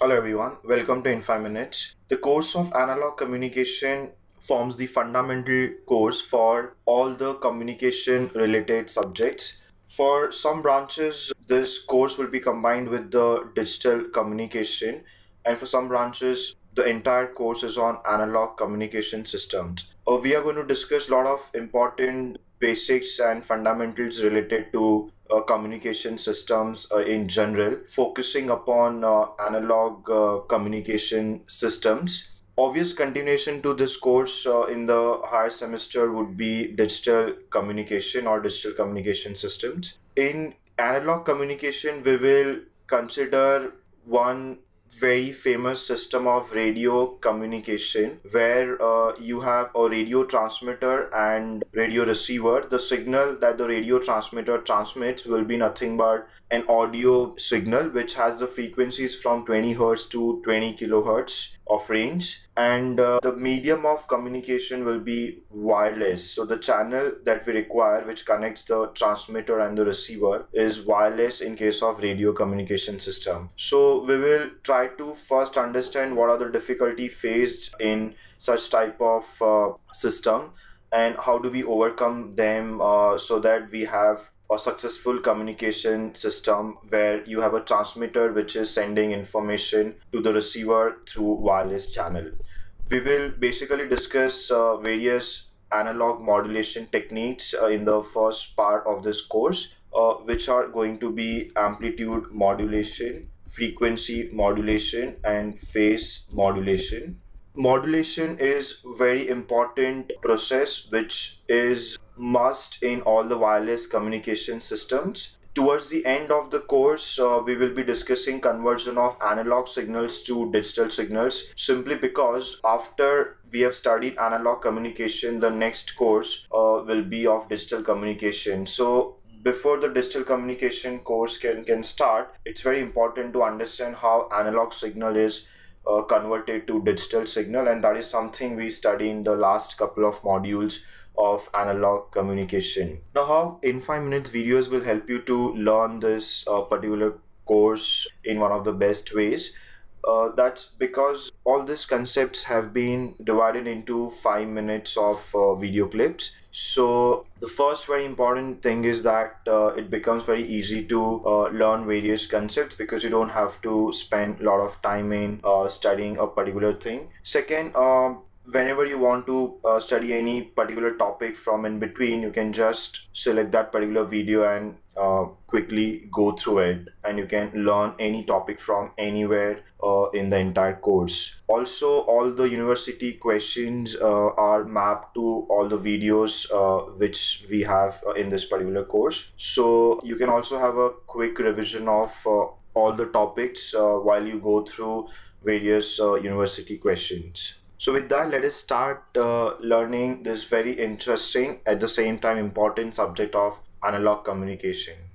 Hello everyone, welcome to In 5 Minutes. The course of analog communication forms the fundamental course for all the communication related subjects. For some branches, this course will be combined with the digital communication, and for some branches, the entire course is on analog communication systems. Uh, we are going to discuss a lot of important basics and fundamentals related to uh, communication systems uh, in general, focusing upon uh, analog uh, communication systems. Obvious continuation to this course uh, in the higher semester would be digital communication or digital communication systems. In analog communication, we will consider one very famous system of radio communication where uh, you have a radio transmitter and radio receiver. The signal that the radio transmitter transmits will be nothing but an audio signal which has the frequencies from 20 hertz to 20 kilohertz of range and uh, the medium of communication will be wireless. So the channel that we require which connects the transmitter and the receiver is wireless in case of radio communication system. So we will try to first understand what are the difficulty faced in such type of uh, system and how do we overcome them uh, so that we have a successful communication system where you have a transmitter which is sending information to the receiver through wireless channel. We will basically discuss uh, various analog modulation techniques uh, in the first part of this course, uh, which are going to be amplitude modulation, frequency modulation, and phase modulation modulation is very important process which is must in all the wireless communication systems. Towards the end of the course uh, we will be discussing conversion of analog signals to digital signals simply because after we have studied analog communication the next course uh, will be of digital communication. So before the digital communication course can can start it's very important to understand how analog signal is uh, converted to digital signal and that is something we study in the last couple of modules of analog communication. Now how in 5 minutes videos will help you to learn this uh, particular course in one of the best ways. Uh, that's because all these concepts have been divided into 5 minutes of uh, video clips so the first very important thing is that uh, it becomes very easy to uh, learn various concepts because you don't have to spend a lot of time in uh, studying a particular thing second um, whenever you want to uh, study any particular topic from in between you can just select that particular video and uh, quickly go through it. And you can learn any topic from anywhere uh, in the entire course. Also all the university questions uh, are mapped to all the videos uh, which we have uh, in this particular course. So you can also have a quick revision of all the topics while you go through various university questions so with that, let us start uh, learning this very interesting, at the same time important subject of analog communication.